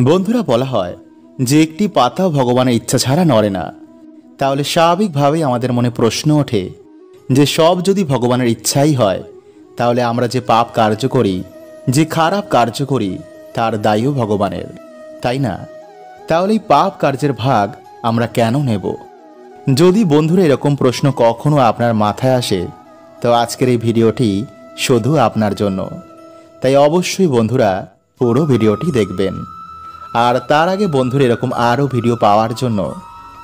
বন্ধুরা বলা হয় যে একটি পাতাও ভগবানের ইচ্ছা ছাড়া নড়ে না। তাহলে স্বাভাবিকভাবেই আমাদের মনে প্রশ্ন ওঠে যে সব যদি ভগবানের ইচ্ছাই হয়, তাহলে আমরা যে পাপ কার্য করি, যে খারাপ কার্য করি, তার দায়ও ভগবানের, তাই না? তাহলে এই পাপ কার্যের ভাগ আমরা কেন নেব? যদি বন্ধুরা এরকম প্রশ্ন কখনো আপনার মাথায় আসে, তো আজকের এই ভিডিওটি শুধু আপনার জন্য। তাই অবশ্যই বন্ধুরা পুরো ভিডিওটি দেখবেন। আর তার আগে বন্ধুর এরকম আরও ভিডিও পাওয়ার জন্য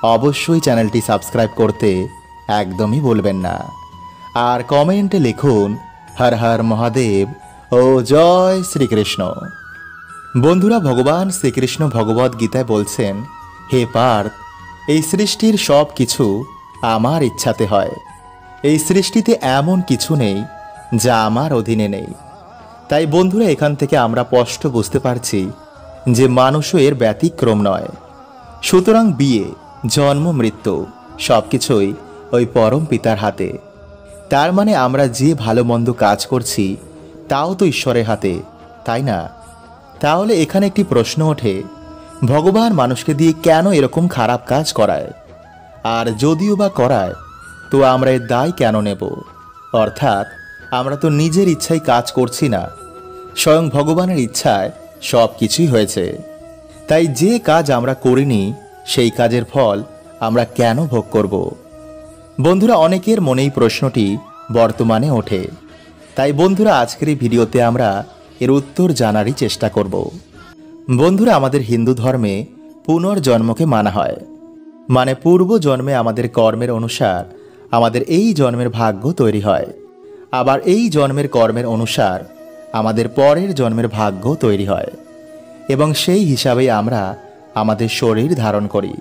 অবশ্যই চ্যানেলটি সাবস্ক্রাইব করতে একদমই বলবেন না। আর কমেন্টে লিখুন, হর হর মহাদেব ও জয় শ্রীকৃষ্ণ। বন্ধুরা, ভগবান শ্রীকৃষ্ণ ভগবদ গীতায় বলছেন, হে পার্থ, এই সৃষ্টির সব কিছু আমার ইচ্ছাতে হয়। এই সৃষ্টিতে এমন কিছু নেই যা আমার অধীনে নেই। তাই বন্ধুরা, এখান থেকে আমরা স্পষ্ট বুঝতে পারছি যে মানুষও এর ব্যতিক্রম নয়। সুতরাং বিয়ে, জন্ম, মৃত্যু সব কিছুই ওই পরম পিতার হাতে। তার মানে আমরা যে ভালো মন্দ কাজ করছি, তাও তো ঈশ্বরের হাতে, তাই না? তাহলে এখানে একটি প্রশ্ন ওঠে, ভগবান মানুষকে দিয়ে কেন এরকম খারাপ কাজ করায়? আর যদিও বা করায়, তো আমরা এর দায় কেন নেব? অর্থাৎ আমরা তো নিজের ইচ্ছায় কাজ করছি না, স্বয়ং ভগবানের ইচ্ছায় সব কিছুই হয়েছে। তাই যে কাজ আমরা করিনি, সেই কাজের ফল আমরা কেন ভোগ করব? বন্ধুরা, অনেকের মনেই প্রশ্নটি বর্তমানে ওঠে। তাই বন্ধুরা, আজকের এই ভিডিওতে আমরা এর উত্তর জানারই চেষ্টা করব। বন্ধুরা, আমাদের হিন্দু ধর্মে পুনর্জন্মকে মানা হয়। মানে পূর্ব জন্মে আমাদের কর্মের অনুসার আমাদের এই জন্মের ভাগ্য তৈরি হয়। আবার এই জন্মের কর্মের অনুসার আমাদের পরের জন্মের ভাগ্য তৈরি হয় এবং সেই হিসাবেই আমরা আমাদের শরীর ধারণ করি।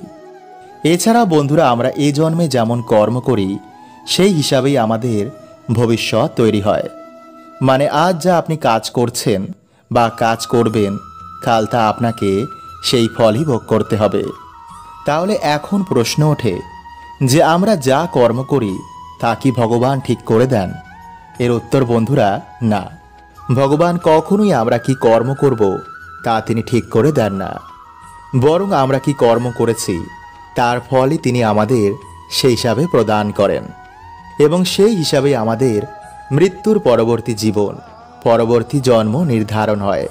এছাড়া বন্ধুরা, আমরা এ জন্মে যেমন কর্ম করি, সেই হিসাবেই আমাদের ভবিষ্যৎ তৈরি হয়। মানে আজ যা আপনি কাজ করছেন বা কাজ করবেন, কাল তা আপনাকে সেই ফলই ভোগ করতে হবে। তাহলে এখন প্রশ্ন ওঠে, যে আমরা যা কর্ম করি, তা কি ভগবান ঠিক করে দেন? এর উত্তর বন্ধুরা, না। ভগবান কখনোই আমরা কি কর্ম করব তা তিনি ঠিক করে দেন না। বরং আমরা কি কর্ম করেছি, তার ফলই তিনি আমাদের সেই হিসাবে প্রদান করেন এবং সেই হিসাবে আমাদের মৃত্যুর পরবর্তী জীবন, পরবর্তী জন্ম নির্ধারণ হয়।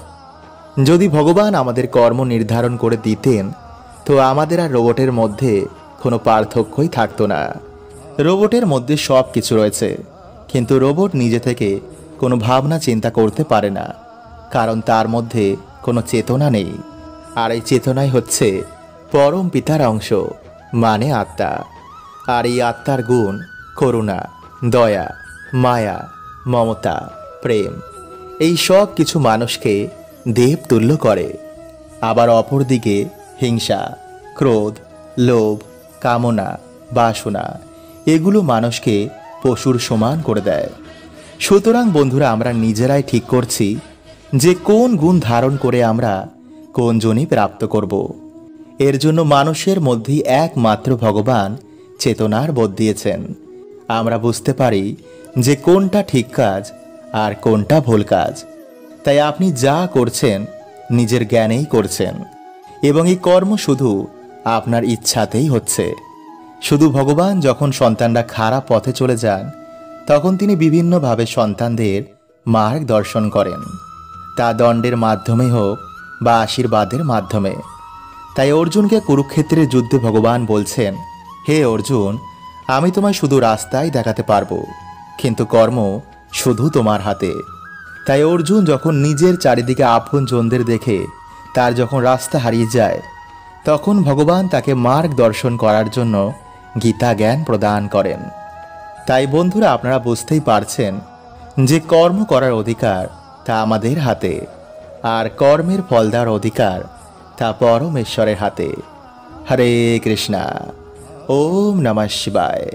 যদি ভগবান আমাদের কর্ম নির্ধারণ করে দিতেন, তো আমাদের আর রোবটের মধ্যে কোনো পার্থক্যই থাকতো না। রোবটের মধ্যে সব কিছু রয়েছে, কিন্তু রোবট নিজে থেকে কোনো ভাবনা চিন্তা করতে পারে না, কারণ তার মধ্যে কোনো চেতনা নেই। আর এই চেতনাই হচ্ছে পরম পিতার অংশ মানে আত্মা। আর এই আত্মার গুণ করুণা, দয়া, মায়া, মমতা, প্রেম, এই সব কিছু মানুষকে দেব তুল্য করে। আবার অপরদিকে হিংসা, ক্রোধ, লোভ, কামনা, বাসনা, এগুলো মানুষকে পশুর সমান করে দেয়। সুতরাং বন্ধুরা, আমরা নিজেরাই ঠিক করছি যে কোন গুণ ধারণ করে আমরা কোন জনই প্রাপ্ত করব। এর জন্য মানুষের মধ্যেই একমাত্র ভগবান চেতনার বোধ দিয়েছেন। আমরা বুঝতে পারি যে কোনটা ঠিক কাজ আর কোনটা ভুল কাজ। তাই আপনি যা করছেন, নিজের জ্ঞানেই করছেন। এবং এই কর্ম শুধু আপনার ইচ্ছাতেই হচ্ছে। শুধু ভগবান যখন সন্তানরা খারাপ পথে চলে যান তখন তিনি বিভিন্নভাবে সন্তানদের মার্গ দর্শন করেন। তা দণ্ডের মাধ্যমে হোক বা আশীর্বাদের মাধ্যমে। তাই অর্জুনকে কুরুক্ষেত্রের যুদ্ধে ভগবান বলছেন, হে অর্জুন, আমি তোমায় শুধু রাস্তায় দেখাতে পারব, কিন্তু কর্ম শুধু তোমার হাতে। তাই অর্জুন যখন নিজের চারিদিকে আপন জনদের দেখে তার যখন রাস্তা হারিয়ে যায়, তখন ভগবান তাকে মার্গ দর্শন করার জন্য গীতা জ্ঞান প্রদান করেন। তাই বন্ধুরা আপনারা বুঝতেই পারছেন যে কর্ম করার অধিকার তা আমাদের হাতে, আর কর্মের ফল দেওয়ার অধিকার তা পরমেশ্বরের হাতে। হরে কৃষ্ণা, ওম নমঃ শিবায়।